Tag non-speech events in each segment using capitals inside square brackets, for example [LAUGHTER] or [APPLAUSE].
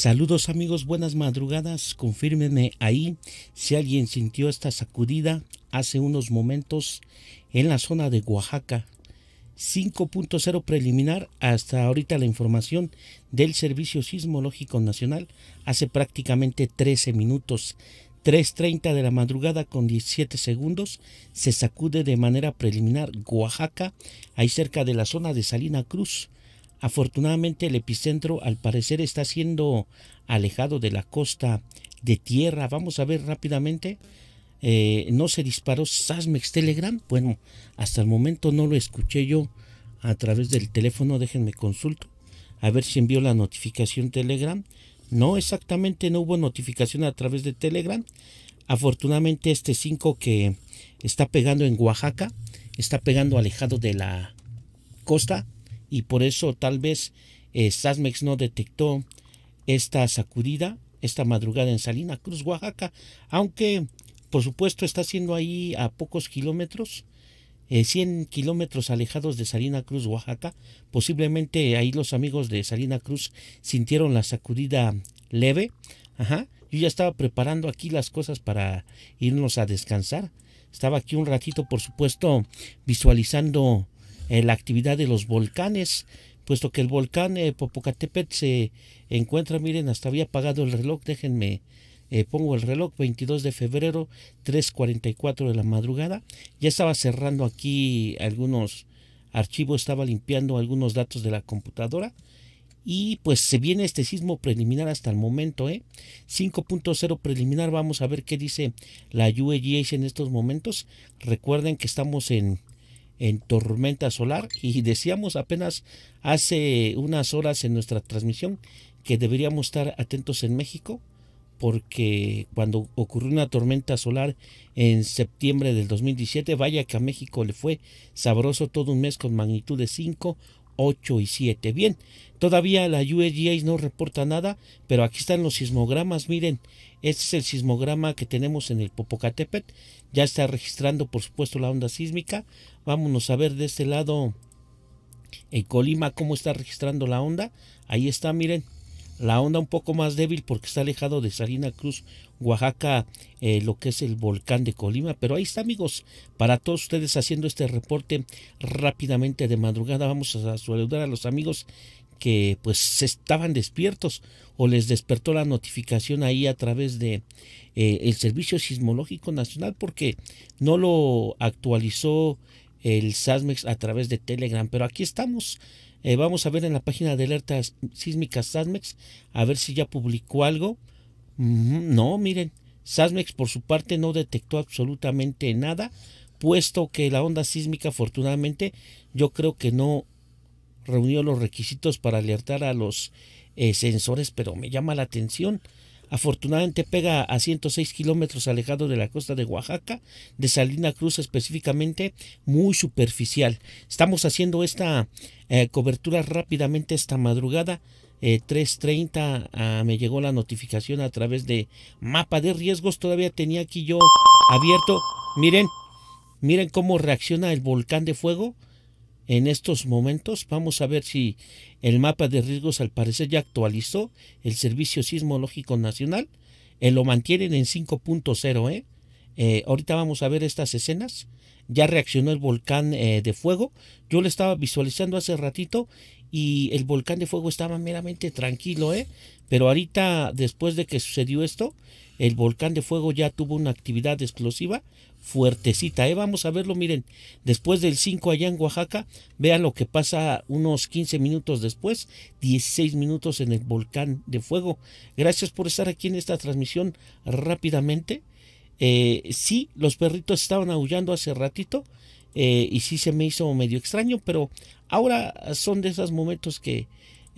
Saludos amigos, buenas madrugadas. Confírmenme ahí si alguien sintió esta sacudida hace unos momentos en la zona de Oaxaca. 5.0 preliminar hasta ahorita la información del Servicio Sismológico Nacional hace prácticamente 13 minutos. 3.30 de la madrugada con 17 segundos se sacude de manera preliminar Oaxaca, ahí cerca de la zona de Salina Cruz. Afortunadamente el epicentro al parecer está siendo alejado de la costa de tierra. Vamos a ver rápidamente. Eh, no se disparó Sasmex Telegram. Bueno, hasta el momento no lo escuché yo a través del teléfono. Déjenme consulto. A ver si envió la notificación Telegram. No, exactamente no hubo notificación a través de Telegram. Afortunadamente este 5 que está pegando en Oaxaca, está pegando alejado de la costa y por eso tal vez eh, Sasmex no detectó esta sacudida, esta madrugada en Salina Cruz, Oaxaca, aunque por supuesto está siendo ahí a pocos kilómetros, 100 eh, kilómetros alejados de Salina Cruz, Oaxaca. Posiblemente ahí los amigos de Salina Cruz sintieron la sacudida leve. Ajá. Yo ya estaba preparando aquí las cosas para irnos a descansar. Estaba aquí un ratito, por supuesto, visualizando eh, la actividad de los volcanes, puesto que el volcán eh, Popocatépetl se encuentra, miren, hasta había apagado el reloj, déjenme, eh, pongo el reloj, 22 de febrero, 3.44 de la madrugada, ya estaba cerrando aquí algunos archivos, estaba limpiando algunos datos de la computadora, y pues se viene este sismo preliminar hasta el momento, ¿eh? 5.0 preliminar, vamos a ver qué dice la UAGH en estos momentos. Recuerden que estamos en en tormenta solar y decíamos apenas hace unas horas en nuestra transmisión que deberíamos estar atentos en México porque cuando ocurrió una tormenta solar en septiembre del 2017, vaya que a México le fue sabroso todo un mes con magnitud de 5, 8 y 7. Bien, todavía la USGS no reporta nada, pero aquí están los sismogramas, miren, este es el sismograma que tenemos en el Popocatépetl. Ya está registrando, por supuesto, la onda sísmica. Vámonos a ver de este lado en Colima cómo está registrando la onda. Ahí está, miren. La onda un poco más débil porque está alejado de Salina Cruz, Oaxaca, eh, lo que es el volcán de Colima. Pero ahí está, amigos, para todos ustedes haciendo este reporte rápidamente de madrugada. Vamos a saludar a los amigos que pues estaban despiertos o les despertó la notificación ahí a través de eh, el Servicio Sismológico Nacional porque no lo actualizó el SASMEX a través de Telegram, pero aquí estamos. Eh, vamos a ver en la página de alertas sísmicas SASMEX a ver si ya publicó algo. No, miren, SASMEX por su parte no detectó absolutamente nada, puesto que la onda sísmica afortunadamente yo creo que no reunió los requisitos para alertar a los eh, sensores, pero me llama la atención. Afortunadamente pega a 106 kilómetros alejado de la costa de Oaxaca, de Salina Cruz específicamente, muy superficial. Estamos haciendo esta eh, cobertura rápidamente esta madrugada. 3.30 eh, ah, me llegó la notificación a través de mapa de riesgos. Todavía tenía aquí yo abierto. Miren, miren cómo reacciona el volcán de fuego en estos momentos. Vamos a ver si el mapa de riesgos al parecer ya actualizó el Servicio Sismológico Nacional. Eh, lo mantienen en 5.0. ¿eh? ¿eh? ahorita vamos a ver estas escenas. Ya reaccionó el volcán eh, de fuego. Yo lo estaba visualizando hace ratito y el volcán de fuego estaba meramente tranquilo, ¿eh? Pero ahorita, después de que sucedió esto, el volcán de fuego ya tuvo una actividad explosiva fuertecita. ¿eh? Vamos a verlo, miren, después del 5 allá en Oaxaca, vean lo que pasa unos 15 minutos después, 16 minutos en el volcán de fuego. Gracias por estar aquí en esta transmisión rápidamente. Eh, sí, los perritos estaban aullando hace ratito eh, y sí se me hizo medio extraño, pero ahora son de esos momentos que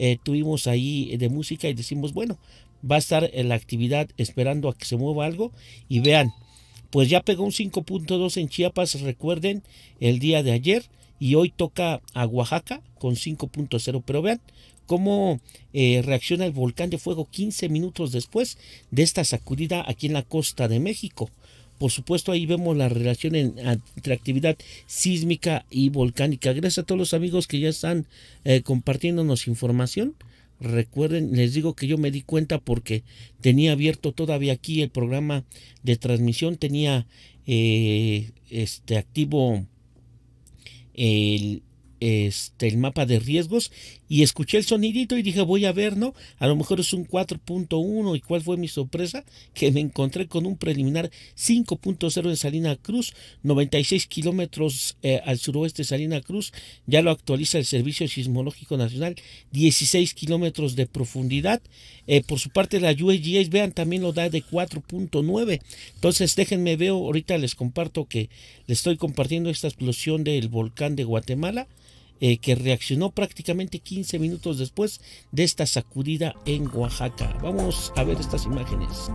eh, tuvimos ahí de música y decimos, bueno, va a estar en la actividad esperando a que se mueva algo y vean, pues ya pegó un 5.2 en Chiapas, recuerden, el día de ayer y hoy toca a Oaxaca con 5.0, pero vean cómo eh, reacciona el volcán de fuego 15 minutos después de esta sacudida aquí en la costa de México. Por supuesto, ahí vemos la relación entre actividad sísmica y volcánica. Gracias a todos los amigos que ya están eh, compartiéndonos información. Recuerden, les digo que yo me di cuenta porque tenía abierto todavía aquí el programa de transmisión, tenía eh, este activo el, este, el mapa de riesgos y escuché el sonidito y dije voy a ver, ¿no? A lo mejor es un 4.1 y cuál fue mi sorpresa que me encontré con un preliminar 5.0 en Salina Cruz, 96 kilómetros eh, al suroeste de Salina Cruz, ya lo actualiza el Servicio Sismológico Nacional, 16 kilómetros de profundidad. Eh, por su parte la USGS, vean, también lo da de 4.9. Entonces déjenme veo, ahorita les comparto que les estoy compartiendo esta explosión del volcán de Guatemala. Eh, que reaccionó prácticamente 15 minutos después de esta sacudida en Oaxaca. Vamos a ver estas imágenes.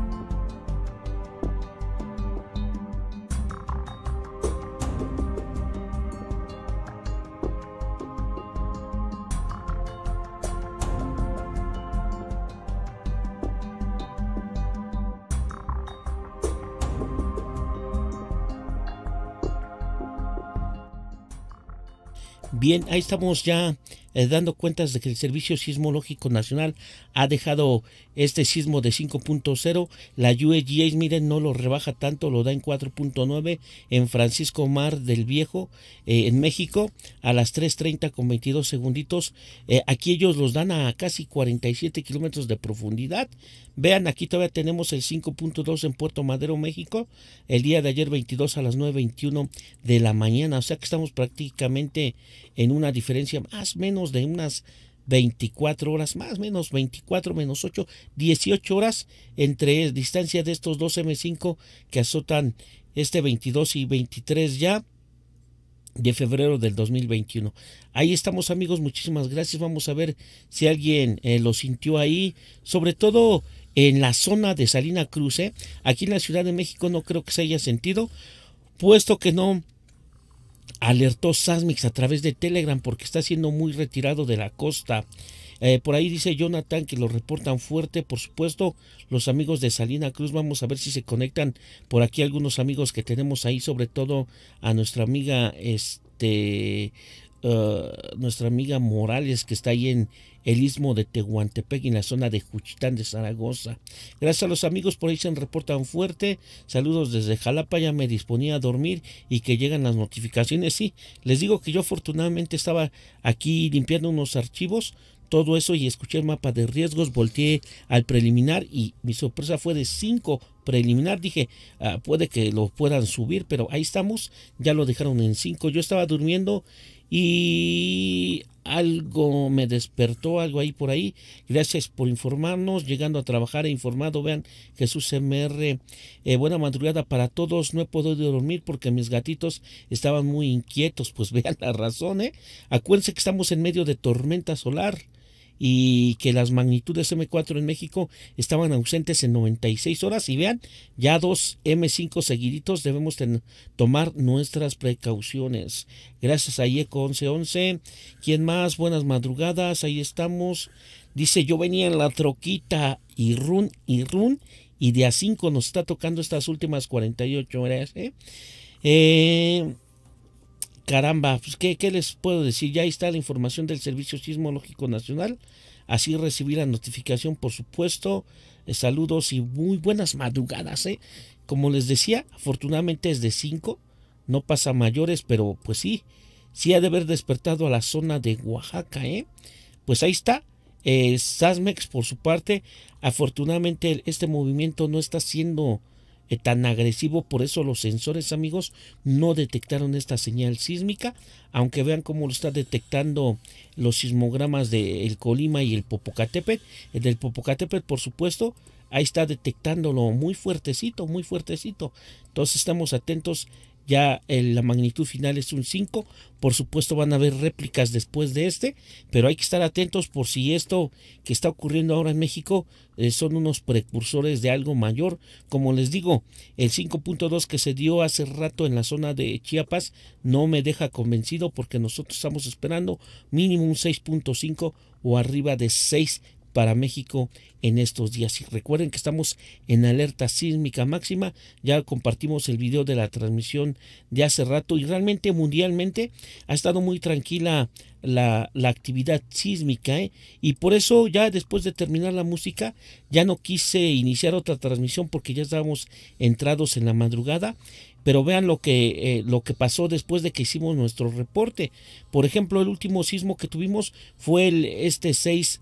Bien, ahí estamos ya eh, dando cuentas de que el Servicio Sismológico Nacional ha dejado este sismo de 5.0. La USGS, miren, no lo rebaja tanto, lo da en 4.9 en Francisco Mar del Viejo, eh, en México, a las 3.30 con 22 segunditos. Eh, aquí ellos los dan a casi 47 kilómetros de profundidad. Vean, aquí todavía tenemos el 5.2 en Puerto Madero, México, el día de ayer 22 a las 9.21 de la mañana. O sea que estamos prácticamente en una diferencia más o menos de unas 24 horas, más o menos 24 menos 8, 18 horas entre distancia de estos dos M5 que azotan este 22 y 23 ya de febrero del 2021. Ahí estamos amigos, muchísimas gracias. Vamos a ver si alguien eh, lo sintió ahí, sobre todo en la zona de Salina Cruz. ¿eh? Aquí en la Ciudad de México no creo que se haya sentido, puesto que no alertó Sasmix a través de Telegram porque está siendo muy retirado de la costa. Eh, por ahí dice Jonathan que lo reportan fuerte, por supuesto, los amigos de Salina Cruz, vamos a ver si se conectan por aquí algunos amigos que tenemos ahí, sobre todo a nuestra amiga, este, uh, nuestra amiga Morales que está ahí en, el istmo de Tehuantepec en la zona de Juchitán de Zaragoza. Gracias a los amigos por ahí se reportan fuerte. Saludos desde Jalapa, ya me disponía a dormir y que llegan las notificaciones. Sí, les digo que yo afortunadamente estaba aquí limpiando unos archivos todo eso y escuché el mapa de riesgos, volteé al preliminar y mi sorpresa fue de 5 preliminar. Dije, ah, puede que lo puedan subir, pero ahí estamos, ya lo dejaron en 5. Yo estaba durmiendo y algo me despertó, algo ahí por ahí. Gracias por informarnos, llegando a trabajar e informado. Vean, Jesús MR, eh, buena madrugada para todos. No he podido dormir porque mis gatitos estaban muy inquietos. Pues [LAUGHS] vean la razón, ¿eh? Acuérdense que estamos en medio de tormenta solar y que las magnitudes M4 en México estaban ausentes en 96 horas y vean, ya dos M5 seguiditos debemos tomar nuestras precauciones. Gracias a IECO 1111. ¿Quién más? Buenas madrugadas, ahí estamos. Dice, yo venía en la troquita y run y run y de a 5 nos está tocando estas últimas 48 horas. ¿eh? Eh, caramba, pues ¿qué, ¿qué, les puedo decir? Ya está la información del Servicio Sismológico Nacional. Así recibí la notificación, por supuesto. Eh, saludos y muy buenas madrugadas. ¿eh? Como les decía, afortunadamente es de 5. No pasa mayores, pero pues sí, sí ha de haber despertado a la zona de Oaxaca. ¿eh? Pues ahí está. Eh, Sasmex, por su parte, afortunadamente este movimiento no está siendo eh, tan agresivo, por eso los sensores amigos no detectaron esta señal sísmica, aunque vean cómo lo está detectando los sismogramas del Colima y el Popocatépetl, el del Popocatépetl por supuesto, ahí está detectándolo muy fuertecito, muy fuertecito, entonces estamos atentos ya la magnitud final es un 5. Por supuesto van a haber réplicas después de este, pero hay que estar atentos por si esto que está ocurriendo ahora en México eh, son unos precursores de algo mayor. Como les digo, el 5.2 que se dio hace rato en la zona de Chiapas no me deja convencido porque nosotros estamos esperando mínimo un 6.5 o arriba de 6 para México en estos días. Y recuerden que estamos en alerta sísmica máxima. Ya compartimos el video de la transmisión de hace rato y realmente mundialmente ha estado muy tranquila la, actividad sísmica ¿eh? y por eso ya después de terminar la música ya no quise iniciar otra transmisión porque ya estábamos entrados en la madrugada pero vean lo que, eh, lo que pasó después de que hicimos nuestro reporte. Por ejemplo, el último sismo que tuvimos fue el, este 6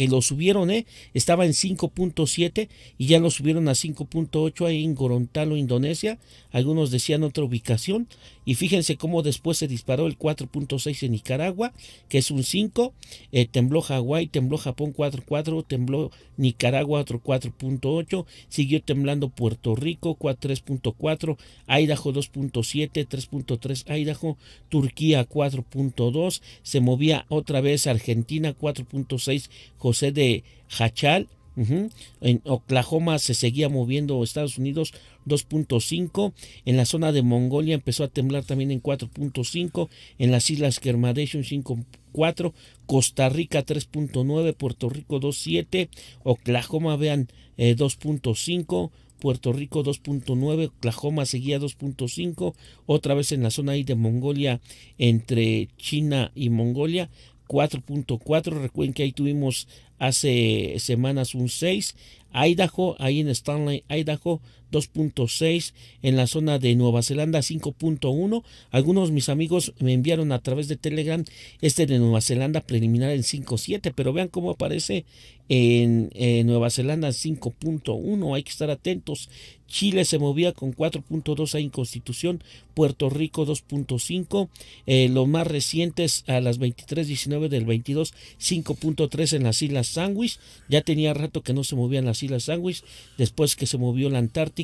que lo subieron, ¿eh? estaba en 5.7 y ya lo subieron a 5.8 ahí en Gorontalo, Indonesia. Algunos decían otra ubicación. Y fíjense cómo después se disparó el 4.6 en Nicaragua, que es un 5. Eh, tembló Hawái, tembló Japón 4.4, tembló Nicaragua otro 4.8. Siguió temblando Puerto Rico 3.4, Idaho 2.7, 3.3 Idaho, Turquía 4.2. Se movía otra vez Argentina 4.6, José de Hachal en Oklahoma se seguía moviendo Estados Unidos 2.5. En la zona de Mongolia empezó a temblar también en 4.5. En las islas Kermadec 5.4. Costa Rica 3.9. Puerto Rico 2.7. Oklahoma, vean, 2.5. Eh, Puerto Rico 2.9, Oklahoma seguía 2.5, otra vez en la zona ahí de Mongolia, entre China y Mongolia, 4.4. Recuerden que ahí tuvimos hace semanas un 6. Idaho, ahí en Stanley, Idaho, 2.6. En la zona de Nueva Zelanda, 5.1. Algunos mis amigos me enviaron a través de Telegram este de Nueva Zelanda preliminar en 5.7. Pero vean cómo aparece en, Nueva Zelanda 5.1. Hay que estar atentos. Chile se movía con 4.2 en Constitución, Puerto Rico 2.5, eh, los más recientes a las 23.19 del 22, 5.3 en las Islas Sandwich, ya tenía rato que no se movían las Islas Sandwich, después que se movió la Antártica,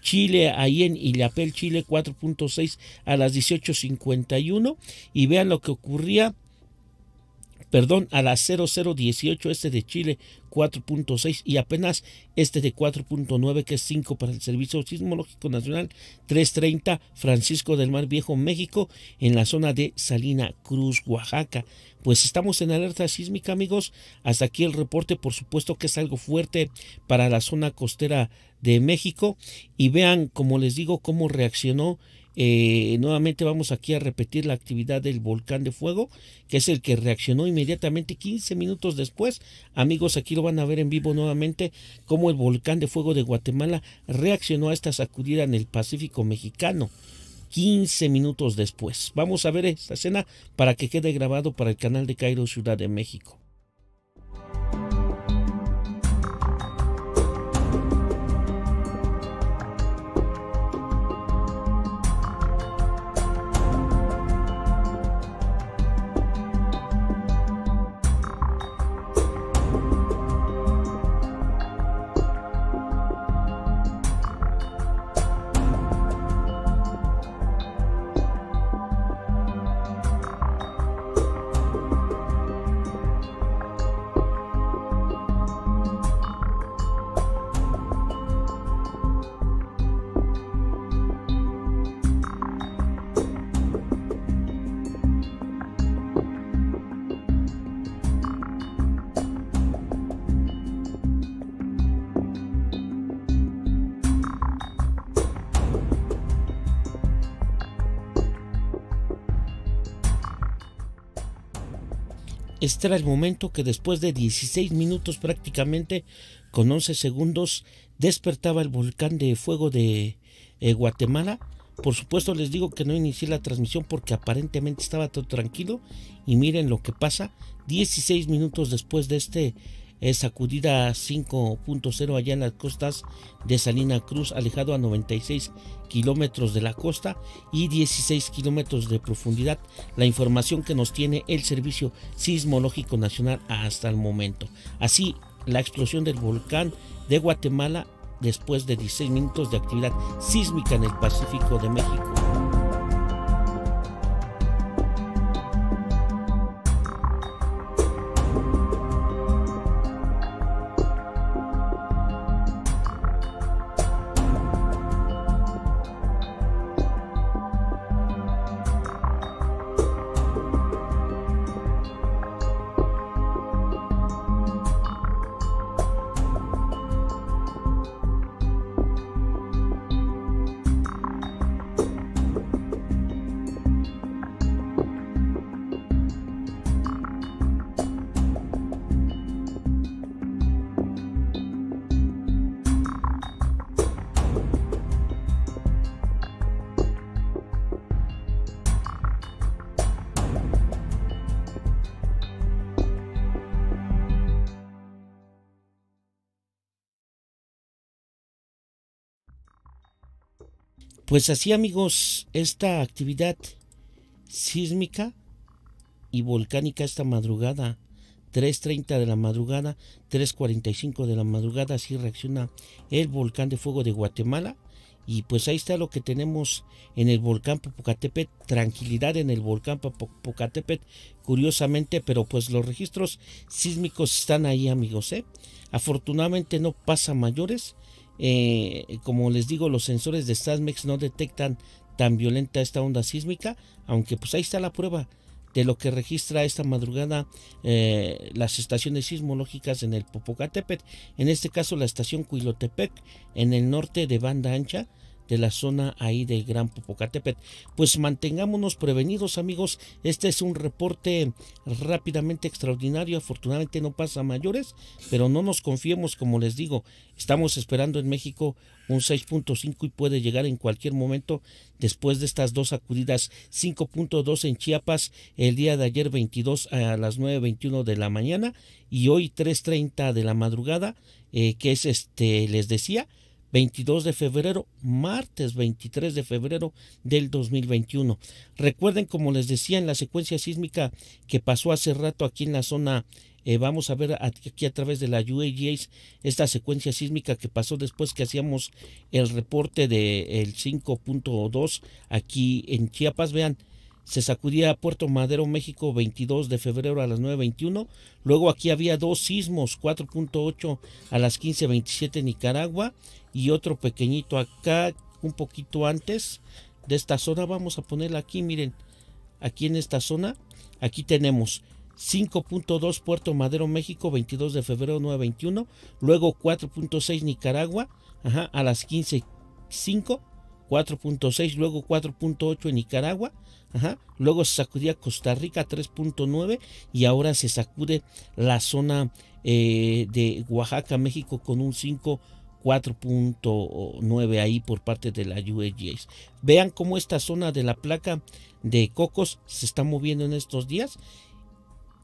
Chile ahí en Illapel, Chile 4.6 a las 18.51 y vean lo que ocurría perdón, a las 0018 este de Chile 4.6 y apenas este de 4.9 que es 5 para el Servicio Sismológico Nacional 330 Francisco del Mar Viejo México en la zona de Salina Cruz Oaxaca. Pues estamos en alerta sísmica amigos. Hasta aquí el reporte por supuesto que es algo fuerte para la zona costera de México. Y vean como les digo cómo reaccionó eh, nuevamente vamos aquí a repetir la actividad del volcán de fuego, que es el que reaccionó inmediatamente 15 minutos después. Amigos, aquí lo van a ver en vivo nuevamente, cómo el volcán de fuego de Guatemala reaccionó a esta sacudida en el Pacífico mexicano. 15 minutos después. Vamos a ver esta escena para que quede grabado para el canal de Cairo Ciudad de México. Era el momento que después de 16 minutos prácticamente, con 11 segundos, despertaba el volcán de fuego de eh, Guatemala. Por supuesto les digo que no inicié la transmisión porque aparentemente estaba todo tranquilo. Y miren lo que pasa. 16 minutos después de este es sacudida 5.0 allá en las costas de Salina Cruz, alejado a 96 kilómetros de la costa y 16 kilómetros de profundidad. La información que nos tiene el Servicio Sismológico Nacional hasta el momento. Así, la explosión del volcán de Guatemala después de 16 minutos de actividad sísmica en el Pacífico de México. Pues así amigos, esta actividad sísmica y volcánica esta madrugada, 3.30 de la madrugada, 3.45 de la madrugada, así reacciona el volcán de fuego de Guatemala. Y pues ahí está lo que tenemos en el volcán Popocatépetl, tranquilidad en el volcán Popocatépetl, curiosamente, pero pues los registros sísmicos están ahí amigos, ¿eh? Afortunadamente no pasa mayores, eh, como les digo, los sensores de STASMEX no detectan tan violenta esta onda sísmica, aunque pues ahí está la prueba de lo que registra esta madrugada eh, las estaciones sismológicas en el Popocatépetl, en este caso la estación Cuilotepec en el norte de banda ancha, de la zona ahí del Gran Popocatépetl. Pues mantengámonos prevenidos amigos, este es un reporte rápidamente extraordinario, afortunadamente no pasa a mayores, pero no nos confiemos como les digo, estamos esperando en México un 6.5 y puede llegar en cualquier momento después de estas dos sacudidas. 5.2 en Chiapas el día de ayer 22 a las 9.21 de la mañana y hoy 3.30 de la madrugada eh, que es este les decía 22 de febrero, martes 23 de febrero del 2021. Recuerden, como les decía, en la secuencia sísmica que pasó hace rato aquí en la zona, eh, vamos a ver aquí a través de la UAGAs esta secuencia sísmica que pasó después que hacíamos el reporte del 5.2 aquí en Chiapas. Vean, se sacudía a Puerto Madero, México, 22 de febrero a las 9.21. Luego aquí había dos sismos, 4.8 a las 15.27 Nicaragua y otro pequeñito acá, un poquito antes de esta zona. Vamos a ponerla aquí, miren, aquí en esta zona, aquí tenemos 5.2 Puerto Madero, México, 22 de febrero 9.21. Luego 4.6 Nicaragua, ajá, a las 15.05. 4.6, luego 4.8 en Nicaragua, luego se sacudía Costa Rica 3.9 y ahora se sacude la zona eh, de Oaxaca, México con un 5 4.9 ahí por parte de la USGS. Vean cómo esta zona de la placa de Cocos se está moviendo en estos días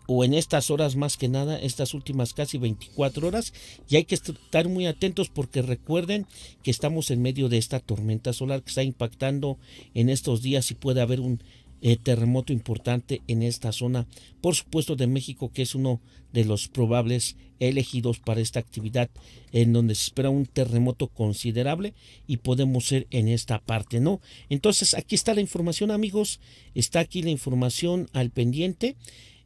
o en estas horas más que nada, estas últimas casi 24 horas, y hay que estar muy atentos porque recuerden que estamos en medio de esta tormenta solar que está impactando en estos días y puede haber un eh, terremoto importante en esta zona, por supuesto de México, que es uno de los probables elegidos para esta actividad, en donde se espera un terremoto considerable y podemos ser en esta parte, ¿no? Entonces, aquí está la información, amigos, está aquí la información al pendiente.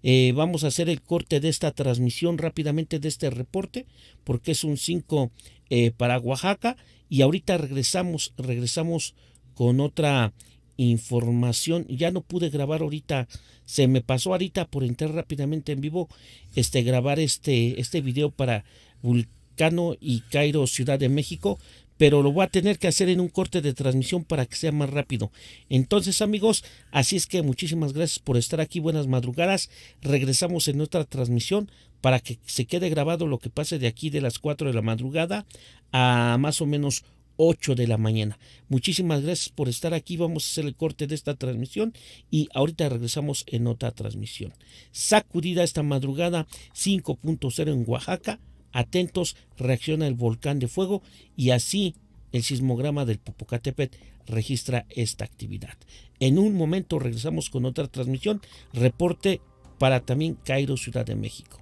Eh, vamos a hacer el corte de esta transmisión rápidamente de este reporte, porque es un 5 eh, para Oaxaca, y ahorita regresamos, regresamos con otra información. Ya no pude grabar ahorita, se me pasó ahorita por entrar rápidamente en vivo, este grabar este, este video para Vulcano y Cairo, Ciudad de México, pero lo voy a tener que hacer en un corte de transmisión para que sea más rápido. Entonces amigos, así es que muchísimas gracias por estar aquí, buenas madrugadas. Regresamos en otra transmisión para que se quede grabado lo que pase de aquí de las 4 de la madrugada a más o menos 8 de la mañana. Muchísimas gracias por estar aquí. Vamos a hacer el corte de esta transmisión y ahorita regresamos en otra transmisión. Sacudida esta madrugada 5.0 en Oaxaca. Atentos, reacciona el volcán de fuego y así el sismograma del Popocatépetl registra esta actividad. En un momento regresamos con otra transmisión, reporte para también Cairo, Ciudad de México.